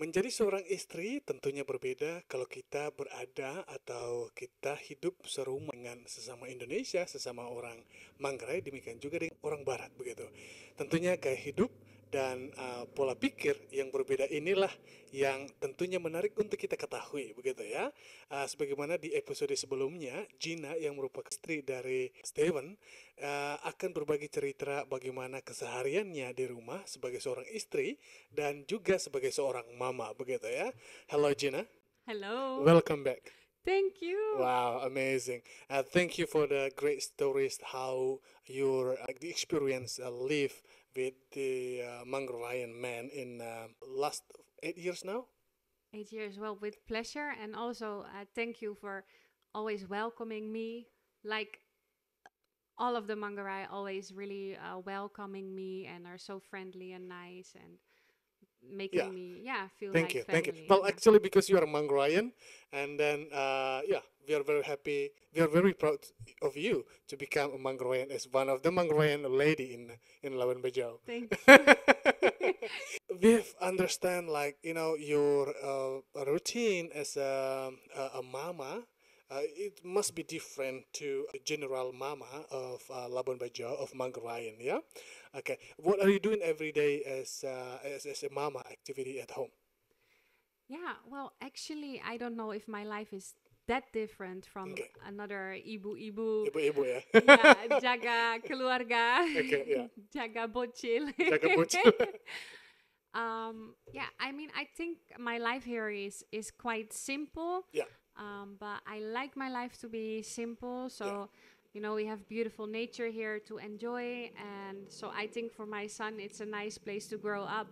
Menjadi seorang istri tentunya berbeda kalau kita berada atau kita hidup serumah dengan sesama Indonesia, sesama orang Manggarai, demikian juga dengan orang Barat begitu. Tentunya gaya hidup dan uh, pola pikir yang berbeda inilah yang tentunya menarik untuk kita ketahui begitu ya. Uh, sebagaimana di episode sebelumnya, Gina yang merupakan istri dari Steven uh, akan berbagi cerita bagaimana kesehariannya di rumah sebagai seorang istri dan juga sebagai seorang mama begitu ya. Hello Gina. Hello. Welcome back. Thank you. Wow, amazing. Uh, thank you for the great stories how your uh, the experience uh, live with the uh, Mangrovian man in uh, last eight years now. Eight years. Well, with pleasure. And also, uh, thank you for always welcoming me. Like all of the Manggarai always really uh, welcoming me and are so friendly and nice and making Yeah. me, yeah, feel Thank like you, family. thank you. Well, actually, because you are Mangrovian, and then uh, yeah, we are very happy. We are very proud of you to become a Mangrovian as one of the Mangrovian lady in in Labuan Bajo. Thank you. we've understand like you know your uh, routine as a, a, a mama uh, it must be different to a general mama of uh, Labuan Bajo of Manggarayan yeah okay what are you doing every day as uh, as, as a mama activity at home yeah, well, actually, I don't know if my life is that different from Okay. another ibu-ibu. ibu-ibu ya yeah, jaga keluarga, Okay, yeah. jaga bocil. Jaga bocil. um, yeah, I mean, I think my life here is is quite simple. yeah. Um, but I like my life to be simple. So, you know, we have beautiful nature here to enjoy, and so I think for my son, it's a nice place to grow up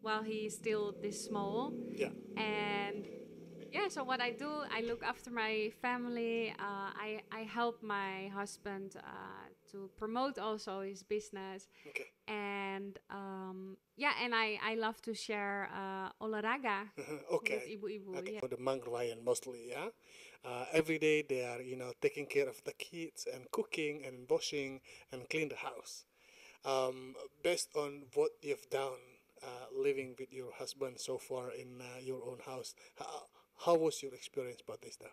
while he's still this small. Yeah. And yeah so what i do i look after my family. Uh, I, I help my husband uh, to promote also his business. Okay and um, yeah and i, I love to share uh, olahraga okay with ibu-ibu Okay, yeah. for the Mangrovian mostly, yeah. Uh, every day they are, you know, taking care of the kids and cooking and washing and clean the house. Um, based on what you've done, uh, living with your husband so far in uh, your own house, how, how was your experience about this now?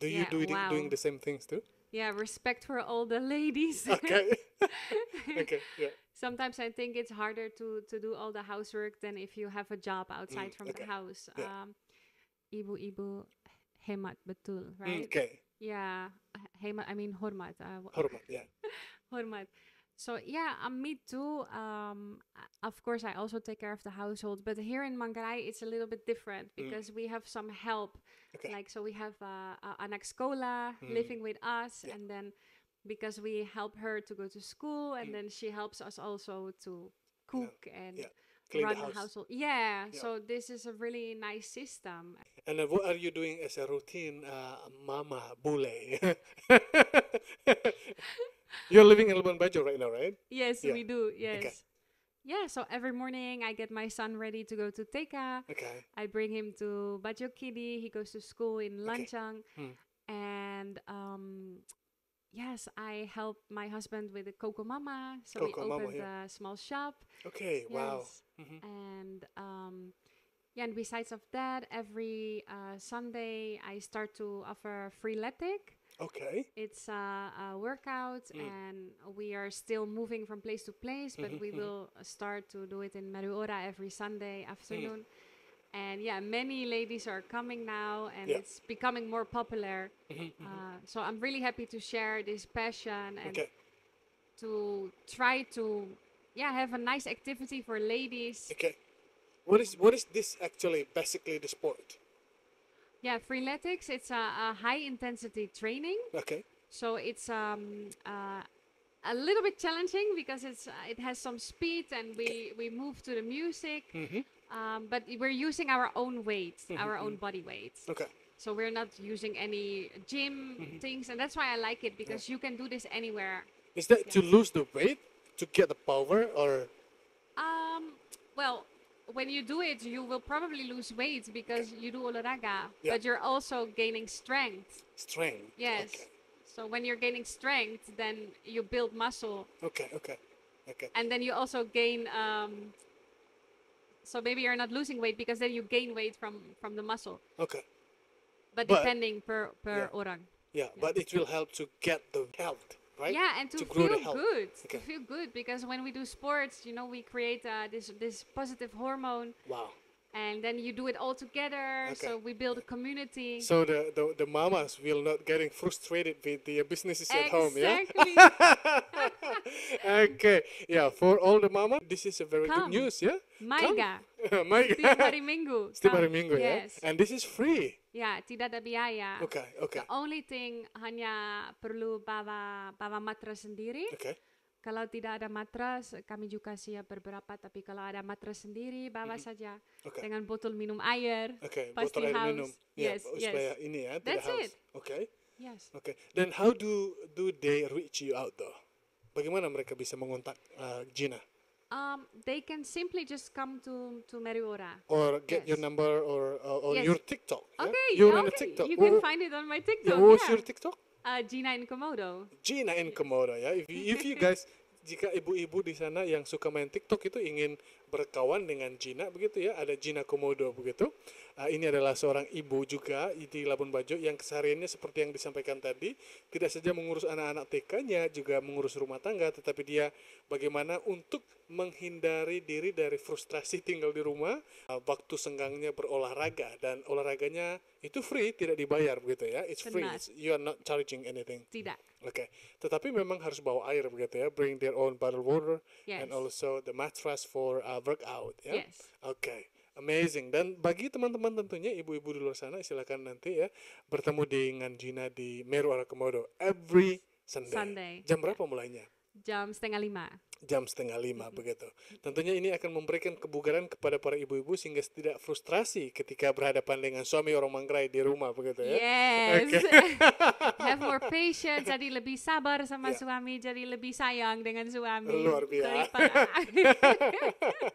Do you Yeah, do it, doing the same things too? Yeah respect for all the ladies Okay. okay. Yeah. sometimes I think it's harder to to do all the housework than if you have a job outside from okay. the house. Yeah. Um, ibu-ibu hemat betul, Mm, right? Okay. Yeah, hemat. I mean hormat. Uh, Hormat. Yeah. hormat. So yeah, uh, me too. Um, uh, of course, I also take care of the household, but here in Manggarai, it's a little bit different because we have some help. Mm. Okay. Like so, we have uh, uh, an ex-cola Mm. living with us, Yeah. and then because we help her to go to school, and Mm. then she helps us also to cook and yeah. Run the the household. Yeah, Yeah. so this is a really nice system. And then what are you doing as a routine, uh, Mama Bule? You're living in Labuan Bajo right now, right? Yes, Yeah. we do. Yes. Yeah, so every morning I get my son ready to go to Teka. Okay. I bring him to Bajo Kidi. He goes to school in Okay. Lanchang. Hmm. And um, yes, I help my husband with the Coco Mama. So we Coco Mama, opened a small shop. Okay. Wow. Yes. Mhm. And um, yeah, and besides of that, every uh, Sunday I start to offer free freeletic. Okay. It's uh, a workout, Mm. and we are still moving from place to place, but we Mhm, mhm. will start to do it in Meruorah every Sunday Mm. afternoon. And yeah, many ladies are coming now, and Yeah. it's becoming more popular. Mhm, mhm. Uh, so I'm really happy to share this passion and Okay. to try to yeah have a nice activity for ladies. Okay. What is what is this actually? Basically, the sport. Yeah, freeletics. It's a, a high intensity training. Okay. So it's um, uh, a little bit challenging because it's uh, it has some speed and we, we move to the music. Mm-hmm. Um, but we're using our own weight, our own body weight. Okay. So we're not using any gym things, and that's why I like it because you can do this anywhere. Is that to lose the weight to get the power, or Um, well, when you do it, you will probably lose weight because you do olaraga, Yeah. but you're also gaining strength. strength? Yes. So when you're gaining strength, then you build muscle, Okay. Okay. Okay. okay. and then you also gain um, So maybe you're not losing weight because then you gain weight from from the muscle. Okay. But, But- depending per per Yeah. orang. Yeah, but it will help to get the health, right? Yeah, and to, To feel good. Okay. To feel good because when we do sports, you know, we create uh, this this positive hormone, Wow. And then you do it all together. Okay. So we build a community. So the, the the mamas will not getting frustrated with the businesses at home, yeah? Exactly. okay, yeah. For all the mama, this is a very Come. good news, yeah. Maiga. My Setiap hari Minggu. Setiap hari Minggu, ya. Yes. And this is free. Ya, tidak ada biaya. Okay, okay, The only thing hanya perlu bawa bawa matras sendiri. okay. Kalau tidak ada matras, kami juga siap beberapa. Tapi kalau ada matras sendiri, bawa saja Mm-hmm. Okay. dengan botol minum air. Okay, Pasti botol air haus. minum. Ya, Yes, supaya ini ya, tidak That's haus. it. Okay, Yes. okay. Then how do do they reach you out though? Bagaimana mereka bisa mengontak uh, Gina? Um, they can simply just come to to Meriora. Or get your Yes. number or uh, or Yes. your TikTok? yeah? Okay, You're on a. TikTok. You can find it on my yeah, TikTok. what's yeah. your TikTok? Uh, Gina in Komodo. Gina and Komodo ya. If you, if you guys jika ibu-ibu di sana yang suka main TikTok itu ingin berkawan dengan Gina begitu ya, ada Gina Komodo begitu. Uh, ini adalah seorang ibu juga di Labuan Bajo yang kesehariannya seperti yang disampaikan tadi, tidak saja mengurus anak-anak TK-nya, juga mengurus rumah tangga, tetapi dia bagaimana untuk menghindari diri dari frustrasi tinggal di rumah, uh, waktu senggangnya berolahraga dan olahraganya itu free, tidak dibayar begitu ya. It's free. It's- you are not charging anything. Tidak. Oke, tetapi memang harus bawa air begitu ya, bring their own bottled water and Yes. also the mattress for uh, workout ya. Yes. Oke, amazing. Dan bagi teman-teman tentunya ibu-ibu di luar sana silakan nanti ya bertemu dengan Gina di Meru Arakomodo every Sunday. Sunday. Jam berapa mulainya? Jam setengah lima. Jam setengah lima begitu. Tentunya ini akan memberikan kebugaran kepada para ibu-ibu sehingga tidak frustrasi ketika berhadapan dengan suami orang mangrai di rumah begitu ya. Yes. Oke. Have more patience. Jadi lebih sabar sama Ya. suami. Jadi lebih sayang dengan suami. Luar biasa.